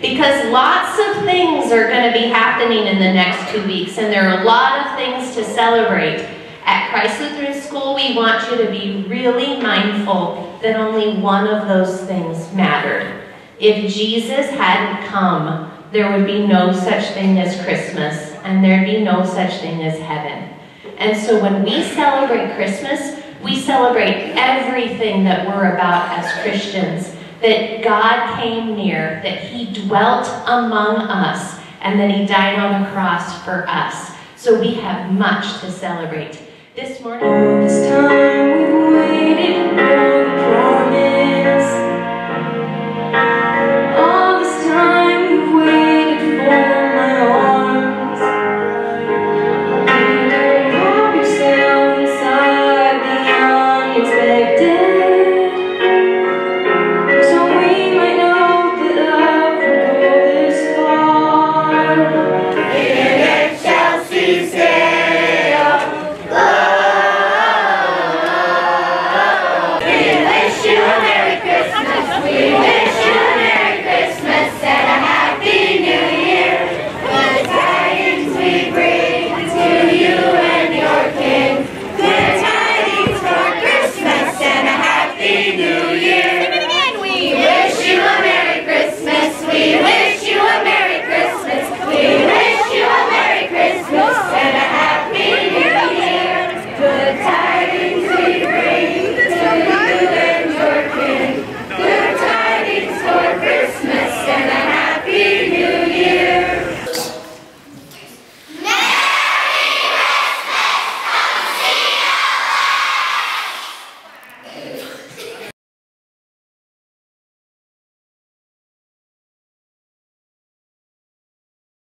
Because lots of things are going to be happening in the next two weeks, and there are a lot of things to celebrate. At Christ Lutheran School, we want you to be really mindful that only one of those things mattered. If Jesus hadn't come, there would be no such thing as Christmas, and there'd be no such thing as heaven. And so when we celebrate Christmas, we celebrate everything that we're about as Christians. That God came near, that He dwelt among us, and that He died on the cross for us. So we have much to celebrate. This morning, this time.